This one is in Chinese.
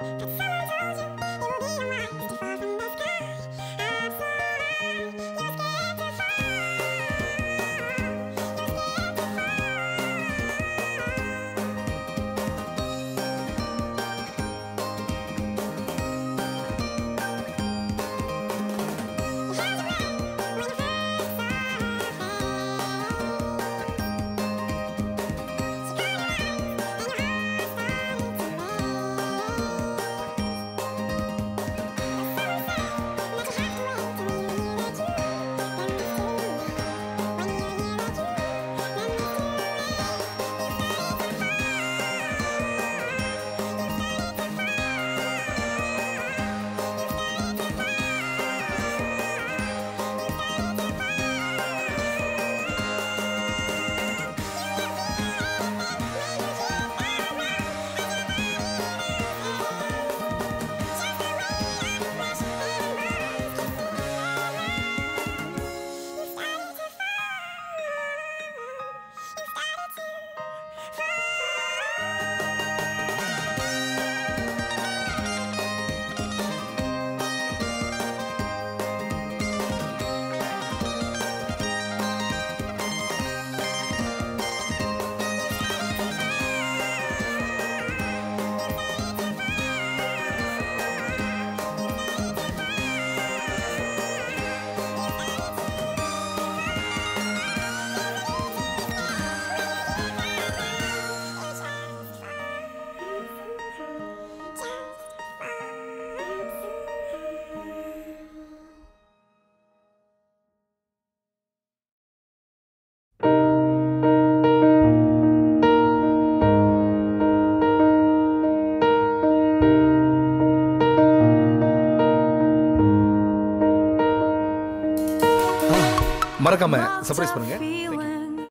他怎么走进？மறக்காம சர்ப்ரைஸ் பண்ணுங்க.